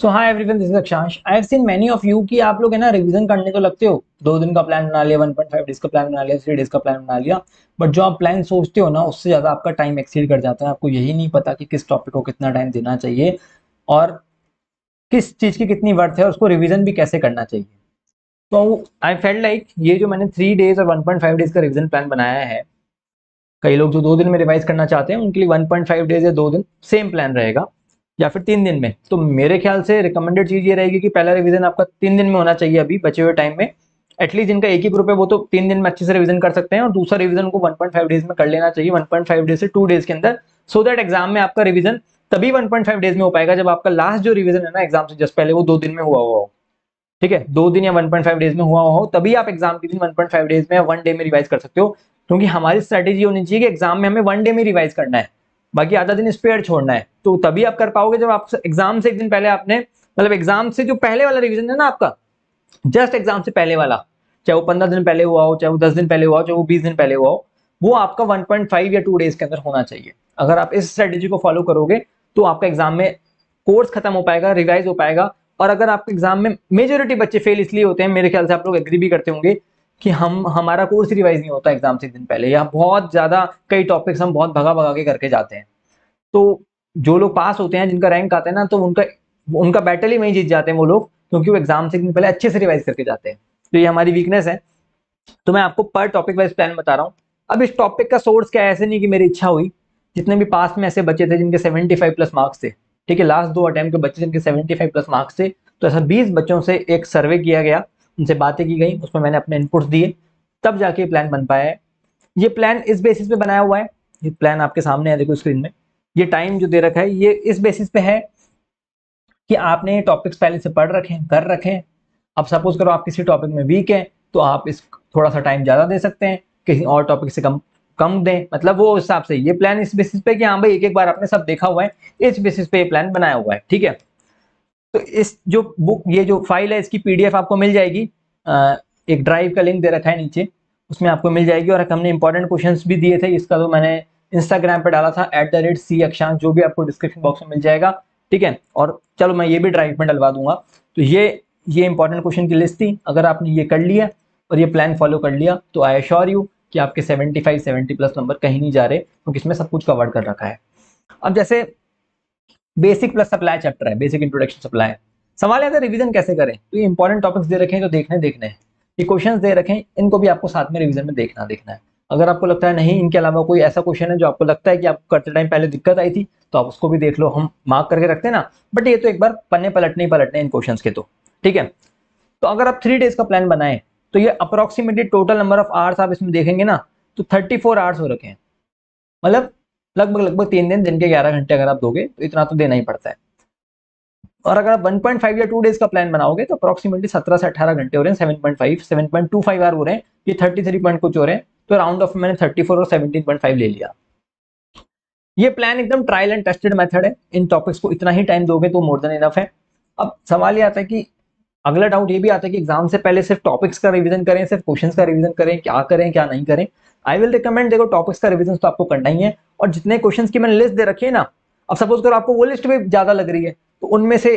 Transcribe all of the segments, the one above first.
So hi everyone this is Akshansh I have seen many of you कि आप लोग है ना रिवीजन करने तो लगते हो। दो दिन का प्लान बना लिया 1.5 डेज़ का प्लान बना लिया थ्री डेज़ का प्लान बना लिया। बट जो आप प्लान सोचते हो ना, उससे ज़्यादा आपका टाइम एक्सीड कर जाता है। आपको यही नहीं पता कि किस टॉपिक को कितना टाइम देना चाहिए और किस चीज़ की कितनी वर्थ है उसको रिविजन भी कैसे करना चाहिए। तो आई फेल्ट लाइक ये जो मैंने थ्री डेज़ और 1.5 डेज़ का रिविजन प्लान बनाया है, कई लोग जो दो दिन में रिवाइज करना चाहते हैं, उनके लिए 1.5 डेज़ या दो दिन सेम प्लान रहेगा। या फिर तीन दिन में। तो मेरे ख्याल से रिकमेंडेड चीज़ ये रहेगी कि पहला रिवीजन आपका तीन दिन में होना चाहिए अभी बचे हुए टाइम में। एटलीस्ट जिनका एक ही ग्रुप है, वो तो तीन दिन में अच्छे से रिवीजन कर सकते हैं और दूसरा रिवीजन को 1.5 डेज़ में कर लेना चाहिए 1.5 डेज़ से टू डेज़ के अंदर। सो दैट एग्ज़ाम में आपका रिवीजन तभी 1.5 डेज़ में हो पाएगा जब आपका लास्ट जो रिवीजन है ना एग्ज़ाम से जस्ट पहले वो दो दिन में हुआ हुआ हो। ठीक है? दो दिन या 1.5 डेज़ में हुआ हो, तभी आप एग्ज़ाम के दिन 1.5 डेज़ में वन डे में रिवाइज कर सकते हो। क्योंकि हमारी स्ट्रेटेजी होनी चाहिए कि एग्ज़ाम में हमें वन डे में रिवाइज करना है। बाकी आधा दिन स्पेयर छोड़ना है। तो तभी आप कर पाओगे जब आप एग्ज़ाम से एक दिन पहले आपने मतलब एग्ज़ाम से जो पहले वाला रिविजन है ना आपका जस्ट एग्ज़ाम से पहले वाला, चाहे वो पंद्रह दिन पहले हुआ हो, चाहे वो दस दिन पहले हुआ हो, चाहे वो बीस दिन पहले हुआ हो, वो आपका 1.5 या टू डेज़ के अंदर होना चाहिए। अगर आप इस स्ट्रेटेजी को फॉलो करोगे तो आपका एग्ज़ाम में कोर्स खत्म हो पाएगा रिवाइज हो पाएगा, और अगर आपके एग्ज़ाम में मेजोरिटी बच्चे फेल इसलिए होते हैं, मेरे ख्याल से आप लोग एग्री भी करते होंगे कि हम, हमारा कोर्स रिवाइज नहीं होता एग्ज़ाम से एक दिन पहले, या बहुत ज़्यादा, कई टॉपिक्स हम बहुत भगा भगा के करके जाते हैं। तो जो लोग पास होते हैं, जिनका रैंक आता है ना तो उनका उनका बैटल ही वहीं जीत जाते हैं वो लोग, क्योंकि वो एग्ज़ाम से दिन पहले अच्छे से रिवाइज करके जाते हैं। तो ये हमारी वीकनेस है। तो मैं आपको पर टॉपिक वाइज प्लान बता रहा हूँ। अब इस टॉपिक का सोर्स क्या ऐसे नहीं कि मेरी इच्छा हुई। जितने भी पास में ऐसे बच्चे थे जिनके 75 प्लस मार्क्स थे, ठीक है लास्ट दो अटैम्प्ट के बच्चे जिनके 75 प्लस मार्क्स थे तो ऐसा 20 बच्चों से एक सर्वे किया गया। उनसे बातें की गई, उसमें मैंने अपने इनपुट्स दिए। तब जाके प्लान बन पाया है। ये प्लान इस बेसिस पे बनाया हुआ है। ये प्लान आपके सामने है, देखो स्क्रीन में। ये टाइम जो दे रखा है, ये इस बेसिस पे है कि आपने टॉपिक्स पहले से पढ़ रखे, कर रखे। अब सपोज़ करो आप किसी टॉपिक में वीक हैं तो आप इस थोड़ा सा टाइम ज़्यादा दे सकते हैं। किसी और टॉपिक से कम कम दें। मतलब वो हिसाब से, ये प्लान इस बेसिस पे कि हाँ भाई एक एक बार आपने सब देखा हुआ है। इस बेसिस पे ये प्लान बनाया हुआ है, ठीक है? तो इस जो बुक ये जो फ़ाइल है, इसकी पीडीएफ आपको मिल जाएगी। एक ड्राइव का लिंक दे रखा है नीचे। उसमें आपको मिल जाएगी और हमने इंपॉर्टेंट क्वेश्चंस भी दिए थे। इसका तो मैंने इंस्टाग्राम पे डाला था एट द रेट सी अक्षांश, जो भी आपको डिस्क्रिप्शन बॉक्स में मिल जाएगा। ठीक है? और चलो मैं ये भी ड्राइव में डलवा दूँगा। तो ये ये इंपॉर्टेंट क्वेश्चन की लिस्ट थी। अगर आपने ये कर लिया और ये प्लान फॉलो कर लिया तो आई एश्योर यू कि आपके 75 70 प्लस नंबर कहीं नहीं जा रहे, क्योंकि तो इसमें सब कुछ कवर कर रखा है। अब जैसे बेसिक प्लस सप्लाई चैप्टर है बेसिक इंट्रोडक्शन सप्लाई सवाल है रिवीजन कैसे करें? तो ये इंपॉर्टेंट टॉपिक्स दे रखे तो देखने देखने ये क्वेश्चन दे रखे इनको भी आपको साथ में रिविजन में देखना देखना है। अगर आपको लगता है नहीं, इनके अलावा कोई ऐसा क्वेश्चन है जो आपको लगता है कि आपको करते टाइम पहले दिक्कत आई थी तो आप उसको भी देख लो, हम मार्क करके रखते हैं ना। बट ये तो एक बार पन्ने पलटने ही पलटने इन क्वेश्चन के तो ठीक है? तो अगर आप थ्री डेज़ का प्लान बनाए तो ये approximately total number of hours आप इसमें देखेंगे ना तो थर्टी फोर आवर्स हो रखे हैं। मतलब लगभग लगभग तीन दिन दिन के ग्यारह घंटे अगर आप दोगे तो इतना तो देना ही पड़ता है। और अगर आप 1.5 या टू डेज़ का प्लान बनाओगे तो अप्रोक्सीमेटली 17 से 18 घंटे हो रहे हैं 7.5 7.25 आवर हो रहे हैं ये 33 पॉइंट कुछ हो रहे हैं तो राउंड ऑफ़ मैंने 34 और 17.5 ले लिया। ये प्लान एकदम ट्रायल एंड टेस्टेड मेथड है। इन टॉपिक्स को इतना ही टाइम दोगे तो मोर देन इनफ है। अब सवाल ये आता है कि अगला डाउट ये भी आता है कि एग्ज़ाम से पहले सिर्फ़ टॉपिक्स का रिवीजन करें, सिर्फ़ क्वेश्चंस का रिवीजन करें, क्या करें, क्या नहीं करें। आई विल रिकमेंड देखो टॉपिक्स का रिवीजन तो आपको करना ही है। और जितने क्वेश्चंस की मैंने लिस्ट दे रखी है ना, अब सपोज़ करो आपको वो लिस्ट भी ज़्यादा लग रही है तो उनमें से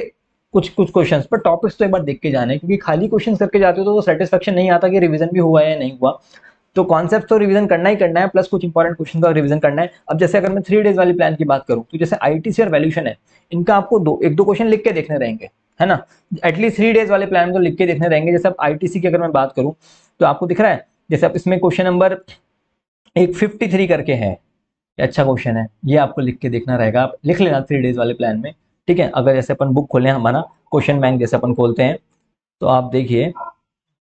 कुछ कुछ क्वेश्चंस पर टॉपिक्स तो एक बार देख के जाने, क्योंकि खाली क्वेश्चन करके जाते हो तो वो सेटिस्फेक्शन नहीं आता कि रिविजन भी हुआ है या नहीं हुआ। तो कॉन्सेप्ट तो रिवीजन करना ही करना है प्लस कुछ इंपॉर्टेंट क्वेश्चन का रिवीजन करना है। अब जैसे अगर मैं थ्री डेज़ वाली प्लान की बात करूँ तो जैसे आईटीसी और वैल्यूशन है, इनका आपको दो, एक दो क्वेश्चन लिख के देखने रहेंगे। है ना? एटलीस्ट थ्री डेज़ वाले प्लान को लिख के देखने रहेंगे। जैसे अब आईटीसी की अगर मैं बात करूँ तो आपको दिख रहा है, जैसे अब इसमें क्वेश्चन नंबर एक फिफ्टी थ्री करके है। अच्छा क्वेश्चन है। ये आपको लिख के देखना रहेगा। आप लिख लेना थ्री डेज़ वाले प्लान में। ठीक है? अगर जैसे अपन बुक खोलें हमारा क्वेश्चन बैंक जैसे अपन खोलते हैं तो आप देखिए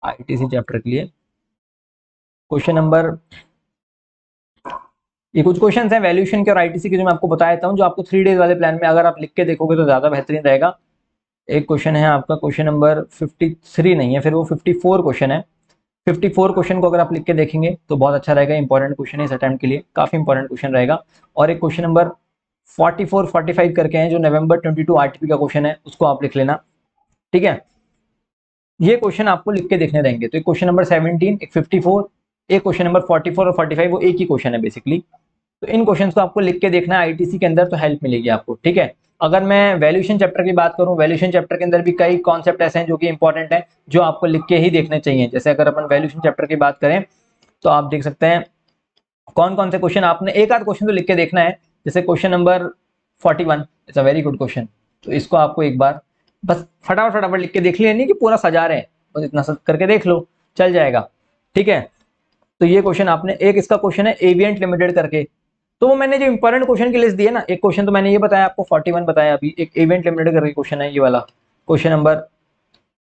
आईटीसी चैप्टर के लिए क्वेश्चन नंबर ये कुछ क्वेश्चन हैं। वैल्यूशन के और आईटीसी के जो मैं आपको बताया हूँ, जो आपको थ्री डेज़ वाले प्लान में अगर आप लिख के देखोगे तो ज़्यादा बेहतरीन रहेगा। एक क्वेश्चन है आपका क्वेश्चन नंबर 53 नहीं है, फिर वो 54 क्वेश्चन है। 54 क्वेश्चन को अगर आप लिख के देखेंगे तो बहुत अच्छा रहेगा इंपॉर्टेंट क्वेश्चन है इस अटैम्प्ट के लिए, काफ़ी इंपॉर्टेंट क्वेश्चन रहेगा। और एक क्वेश्चन नंबर 44 45 करके हैं, जो नवंबर 22 आरटीपी का क्वेश्चन है, उसको आप लिख लेना। ठीक है? ये क्वेश्चन आपको लिख के देखने रहेंगे तो एक क्वेश्चन नंबर 17 एक 54 एक क्वेश्चन नंबर 44 और 45 वो एक ही क्वेश्चन है बेसिकली तो इन क्वेश्चन को आपको लिख के देखना है आईटीसी के अंदर तो हेल्प मिलेगी आपको। ठीक है? अगर मैं वैल्यूशन चैप्टर की बात करूँ वैल्यूशन चैप्टर के अंदर भी कई कॉन्सेप्ट ऐसे हैं जो कि इंपॉर्टेंट है, जो आपको लिख के ही देखने चाहिए। जैसे अगर अपन वैल्यूशन चैप्टर की बात करें तो आप देख सकते हैं कौन कौन से क्वेश्चन आपने एक आध क्वेश्चन तो लिख के देखना है, जैसे question number forty one it's a very good question तो इसको आपको एक बार बस फटाफट फटाफट लिख के देख लिया, नहीं कि पूरा सजा रहे हैं, बस इतना सब करके देख लो, चल जाएगा। ठीक है? तो ये क्वेश्चन आपने, एक इसका क्वेश्चन है एवियंट लिमिटेड करके। तो वो मैंने जो इंपॉर्टेंट क्वेश्चन की लिस्ट दी है ना, एक क्वेश्चन तो मैंने ये बताया आपको 41 बताया अभी, एक इवेंट लिमिटेड करके क्वेश्चन है ये वाला। क्वेश्चन नंबर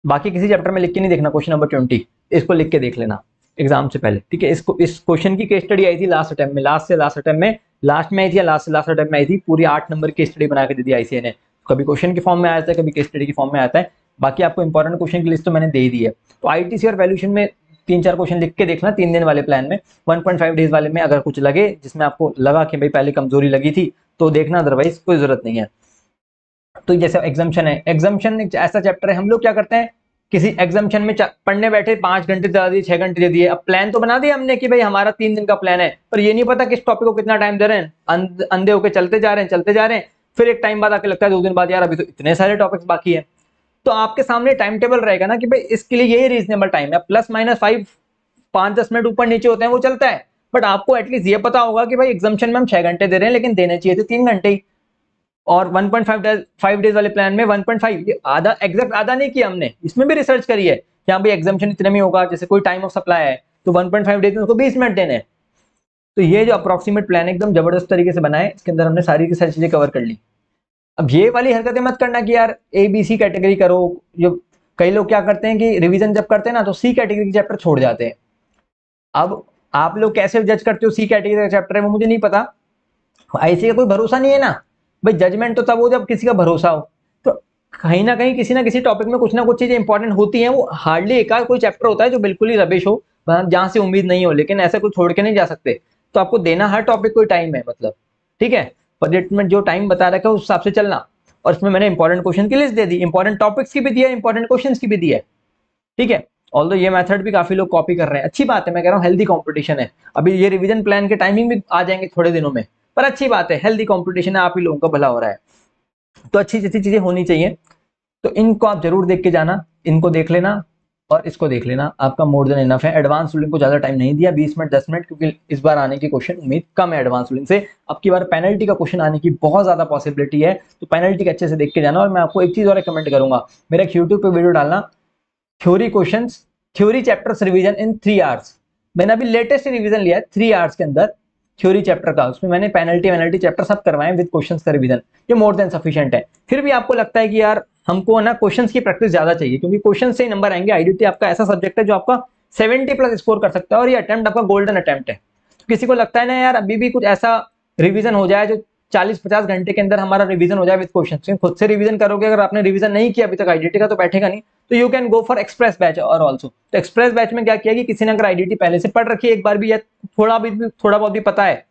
बाकी किसी चैप्टर में लिख के नहीं देखना क्वेश्चन नंबर ट्वेंटी इसको लिख के देख लेना एग्ज़ाम से पहले, ठीक है? इसको, इस क्वेश्चन की केस स्टडी आई थी लास्ट अटेम्प में लास्ट से लास्ट अटेम्प में लास्ट में आई थी लास्ट से लास्ट अटेम्प में आई थी, पूरी आठ नंबर की स्टडी बना के दे दी आईसीए ने। कभी क्वेश्चन के फॉर्म में आया था, कभी केस स्टडी के फॉर्म में आता है बाकी आपको इंपॉर्टेंट क्वेश्चन की लिस्ट तो मैंने दे दी है। तो आईटीसी और वैल्यूशन में तीन चार क्वेश्चन लिख के देखना, तीन दिन वाले प्लान में। 1.5 डेज़ वाले में अगर कुछ लगे, जिसमें आपको लगा कि भाई पहले कमज़ोरी लगी थी तो देखना अदरवाइज़ कोई ज़रूरत नहीं है। तो जैसे एग्जामेशन है। एग्जामेशन एक ऐसा चैप्टर है, हम लोग क्या करते हैं? किसी एग्जामेशन में पढ़ने बैठे पाँच घंटे दे दिए, छह घंटे दे दिए। अब प्लान तो बना दिया हमने कि भाई हमारा तीन दिन का प्लान है, पर ये नहीं पता किस टॉपिक को कितना टाइम दे रहे हैं। अंधे होकर चलते जा रहे हैं, चलते जा रहे हैं। फिर एक टाइम बाद आके लगता है, दो दिन बाद, यार अभी तो इतने सारे टॉपिक्स बाकी है। तो आपके सामने टाइम टेबल रहेगा ना कि भाई इसके लिए यही रीजनेबल टाइम है। प्लस माइनस फाइव पाँच, दस मिनट ऊपर नीचे होते हैं, वो चलता है। बट आपको एटलीस्ट ये पता होगा कि भाई एग्जामेशन में हम छह घंटे दे रहे हैं, लेकिन देने चाहिए थे तीन घंटे ही। और 1.5 पॉइंट फाइव फाइव डेज़ वाले प्लान में 1.5 ये आधा एग्जैक्ट आधा नहीं किया हमने। इसमें भी रिसर्च करी है कि हाँ भाई एग्जामेशन इतने में होगा, जैसे कोई टाइम ऑफ़ सप्लाई है तो 1.5 डेज़ में उसको 20 मिनट देने तो ये जो अप्रोक्सीमेट प्लान एकदम ज़बरदस्त तरीके से बनाए, इसके अंदर हमने सारी की सारी चीज़ें कवर कर ली। अब ये वाली हरकतें मत करना कि यार ए बी सी कैटेगरी करो। जो कई लोग क्या करते हैं कि रिवीजन जब करते हैं ना तो सी कैटेगरी के चैप्टर छोड़ जाते हैं। अब आप लोग कैसे जज करते हो सी कैटेगरी का चैप्टर है, वो मुझे नहीं पता। ऐसे का कोई भरोसा नहीं है ना? भाई जजमेंट तो तब हो जब किसी का भरोसा हो। तो कहीं ना कहीं किसी ना किसी टॉपिक में कुछ ना कुछ चीज़ें इंपॉर्टेंट होती हैं। वो हार्डली एक कोई चैप्टर होता है जो बिल्कुल ही रबिश हो जहाँ से उम्मीद नहीं हो, लेकिन ऐसा कुछ छोड़ के नहीं जा सकते। तो आपको देना हर टॉपिक कोई टाइम है मतलब। ठीक है? बजट में जो टाइम बता रखा है, उस हिसाब से चलना। और इसमें मैंने इंपॉर्टेंट क्वेश्चन की लिस्ट दे दी। इंपॉर्टेंट टॉपिक्स की भी दिया इंपॉर्टेंट क्वेश्चन की भी दी है। ठीक है? ऑल ये मेथड भी काफ़ी लोग कॉपी कर रहे हैं। अच्छी बात है, मैं कह रहा हूँ हेल्दी कॉम्पिटिशन है। अभी ये रिविजन प्लान के टाइमिंग भी आ जाएँगे थोड़े दिनों में। पर अच्छी बात है हेल्दी कॉम्पिटिशन है, आप ही लोगों का भला हो रहा है। तो अच्छी अच्छी चीज़ें होनी चाहिए। तो इनको आप ज़रूर देख के जाना, इनको देख लेना। और इसको देख लेना, आपका मोर देन इनफ है। एडवांस रूलिंग को ज़्यादा टाइम नहीं दिया 20 मिनट 10 मिनट, क्योंकि इस बार आने की क्वेश्चन उम्मीद कम है एडवांस रूलिंग से। अब की बार पेनल्टी का क्वेश्चन आने की बहुत ज़्यादा पॉसिबिलिटी है। तो पेनल्टी के अच्छे से देख के जाना और मैं आपको एक चीज़ और रिकमेंड करूँगा। मेरा यूट्यूब पर वीडियो डालना। Theory question theory chapter revision in three hours मैंने अभी लेटेस्ट रिविजन लिया है थ्री आवर्स के अंदर। थ्योरी चैप्टर का, उसमें मैंने पेनल्टी वेनल्टी चैप्टर सब करवाए विद क्वेश्चंस का रिवीजन ये मोर देन सफिशिएंट है। फिर भी आपको लगता है कि यार हमको ना क्वेश्चंस की प्रैक्टिस ज़्यादा चाहिए, क्योंकि क्वेश्चन से नंबर आएँगे आईडीटी आपका ऐसा सब्जेक्ट है जो आपका 70 प्लस स्कोर कर सकता है और ये अटेम्प्ट आपका गोल्डन अटेम्प्ट है। किसी को लगता है ना यार, अभी भी कुछ ऐसा रिविजन हो जाए जो 40-50 घंटे के अंदर हमारा रिवीजन हो जाए विद क्वेश्चन खुद से रिवीजन करोगे, अगर आपने रिवीजन नहीं किया अभी तक आईडीटी का तो बैठेगा नहीं तो you can go for express batch और ऑल्सो तो एक्सप्रेस बैच में क्या किया कि किसी ने अगर आईडीटी पहले से पढ़ रखी है, एक बार भी या थोड़ा भी, थोड़ा बहुत भी पता है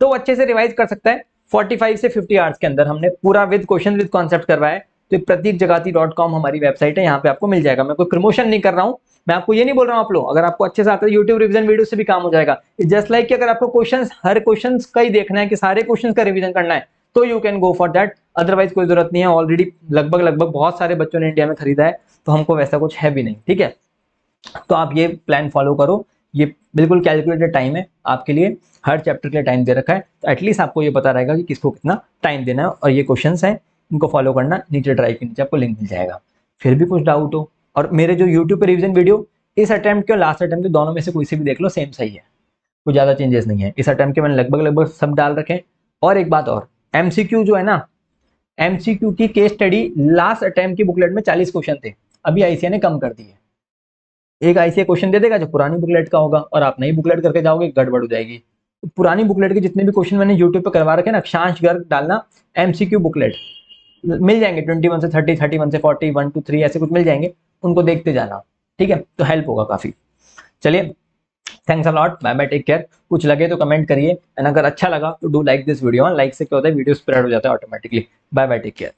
तो अच्छे से रिवाइज कर सकता है 45 से 50 आवर्स के अंदर हमने पूरा विद क्वेश्चन विद कॉन्सेप्ट करवाया तो प्रतीक जगाती डॉट कॉम हमारी वेबसाइट है, यहाँ पे आपको मिल जाएगा। मैं कोई प्रमोशन नहीं कर रहा हूँ, मैं आपको ये नहीं बोल रहा हूँ आप लोग, अगर आपको अच्छे से आता है यूट्यूब रिविजन वीडियो से भी काम हो जाएगा। जस्ट लाइक कि अगर आपको क्वेश्चन हर क्वेश्चन का ही देखना है कि सारे क्वेश्चन का रिविजन करना है तो you can go for that otherwise कोई ज़रूरत नहीं है ऑलरेडी लगभग लगभग बहुत सारे बच्चों ने इंडिया में खरीदा है तो हमको वैसा कुछ है भी नहीं, ठीक है? तो आप ये प्लान फॉलो करो, ये बिल्कुल कैलकुलेटेड टाइम है आपके लिए, हर चैप्टर के लिए टाइम दे रखा है तो एटलीस्ट आपको ये पता रहेगा कि किसको कितना टाइम देना है और ये क्वेश्चन है। इनको फॉलो करना, नीचे ड्राइव के नीचे आपको लिंक मिल जाएगा। फिर भी कुछ डाउट हो, और मेरे जो यूट्यूब पे रिविजन वीडियो इस अटैम्प्ट और लास्ट अटैम्प्ट दोनों में से कोई से भी देख लो सेम सही है। कोई ज़्यादा चेंजेस नहीं है। इस अटैम्प्ट के मैंने लगभग लगभग सब डाल रखे और एक बात और एम जो है ना एम की केस स्टडी लास्ट अटैम्प्ट की बुकलेट में चालीस क्वेश्चन थे। अभी आईसीआई ने कम कर दिए एक आईसीआई क्वेश्चन दे देगा जो पुरानी बुकलेट का होगा, और आप नई बुकलेट करके जाओगे, गड़बड़ हो जाएगी। तो पुरानी बुकलेट के जितने भी क्वेश्चन मैंने यूट्यूब पे करवा रखे ना अक्षांश गर्ग डालना एमसीक्यू बुकलेट मिल जाएँगे ट्वेंटी वन से थर्टी थर्टी वन से फोर्टी वन टू थ्री ऐसे कुछ मिल जाएँगे, उनको देखते जाना। ठीक है? तो हेल्प होगा काफ़ी। चलिए thanks a lot bye bye take care कुछ लगे तो कमेंट करिए एंड अगर अच्छा लगा तो do like this video like से क्या होता है वीडियो स्प्रेड हो जाता है automatically bye bye take care